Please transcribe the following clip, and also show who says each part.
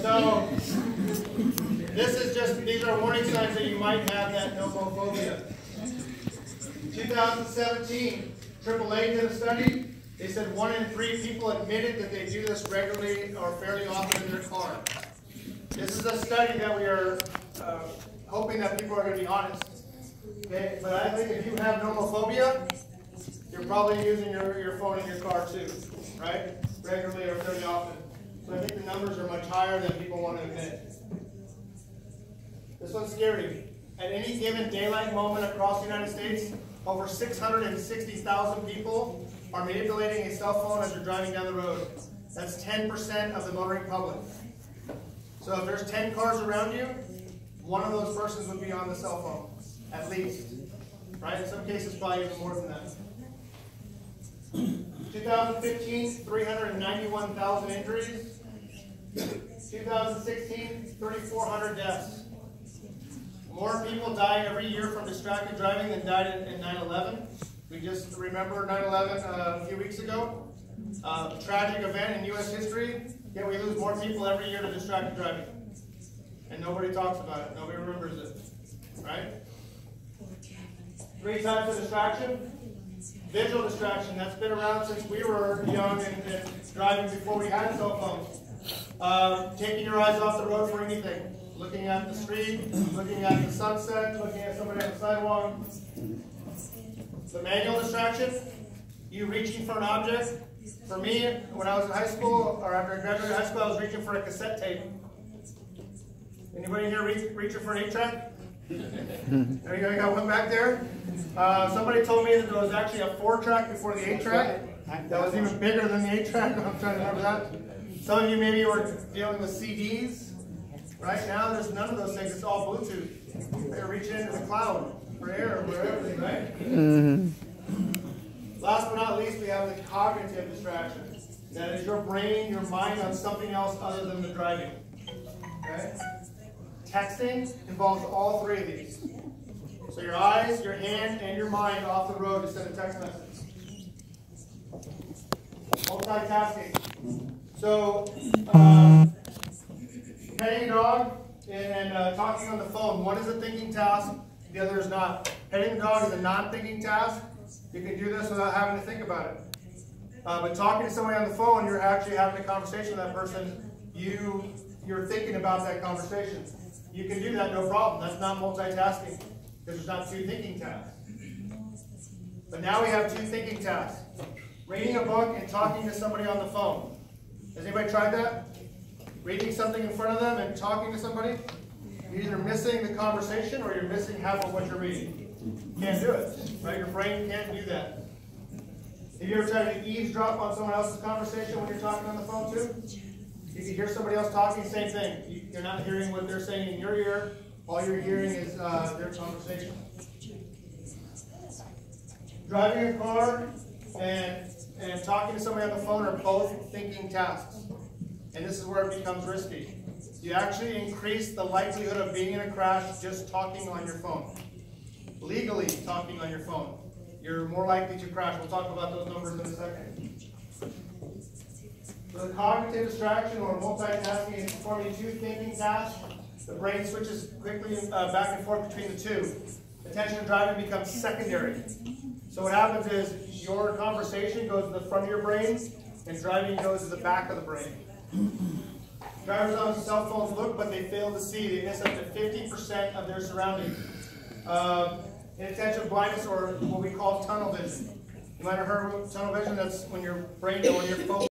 Speaker 1: So, this is just, these are warning signs that you might have that nomophobia. 2017, AAA did a study. They said one in three people admitted that they do this regularly or fairly often in their car. This is a study that we are uh, hoping that people are going to be honest. Okay, but I think if you have nomophobia, you're probably using your, your phone in your car too, right? Regularly or fairly often. So I think the numbers are much higher than people want to admit. This one's scary. At any given daylight moment across the United States, over 660,000 people are manipulating a cell phone as you're driving down the road. That's 10% of the motoring public. So if there's 10 cars around you, one of those persons would be on the cell phone, at least. Right? In some cases, probably even more than that. 2015, 391,000 injuries. 2016, 3,400 deaths. More people die every year from distracted driving than died in 9-11. We just remember 9-11 uh, a few weeks ago. Uh, tragic event in U.S. history, yet we lose more people every year to distracted driving. And nobody talks about it. Nobody remembers it. Right? Three types of distraction. Visual distraction. That's been around since we were young and, and driving before we had cell phones. Uh, taking your eyes off the road for anything. Looking at the street, looking at the sunset, looking at somebody on the sidewalk. The manual distraction, you reaching for an object. For me, when I was in high school, or after I graduated high school, I was reaching for a cassette tape. Anybody here reach, reaching for an 8-track? there you go, you got one back there. Uh, somebody told me that there was actually a 4-track before the 8-track. That was even bigger than the 8-track, I'm trying to remember that. Some of you maybe were dealing with CDs. Right now, there's none of those things. It's all Bluetooth. They're reaching into the cloud for air, or wherever, right? Mm-hmm. Last but not least, we have the cognitive distraction. That is your brain, your mind on something else other than the driving. Okay? Texting involves all three of these. So your eyes, your hand, and your mind off the road to send a text message. Multitasking. So, um, petting a dog and uh, talking on the phone. One is a thinking task, the other is not. Petting the dog is a non-thinking task. You can do this without having to think about it. Uh, but talking to somebody on the phone, you're actually having a conversation with that person. You, you're thinking about that conversation. You can do that, no problem. That's not multitasking because there's not two thinking tasks. But now we have two thinking tasks. Reading a book and talking to somebody on the phone. Has anybody tried that? Reading something in front of them and talking to somebody? You're either missing the conversation or you're missing half of what you're reading. You can't do it, right? Your brain can't do that. Have you ever tried to eavesdrop on someone else's conversation when you're talking on the phone too? If you hear somebody else talking, same thing. You're not hearing what they're saying in your ear. All you're hearing is uh, their conversation. Driving a car and, and talking to somebody on the phone are both thinking tasks. And this is where it becomes risky. You actually increase the likelihood of being in a crash just talking on your phone. Legally talking on your phone. You're more likely to crash. We'll talk about those numbers in a second. The cognitive distraction or multitasking is performing two thinking tasks. The brain switches quickly uh, back and forth between the two. Attention to driving becomes secondary. So what happens is your conversation goes to the front of your brain and driving goes to the back of the brain. Drivers on cell phones look, but they fail to see. They miss up to 50% of their surroundings. Uh, inattention blindness, or what we call tunnel vision. You might have heard of tunnel vision. That's when your brain, when your phone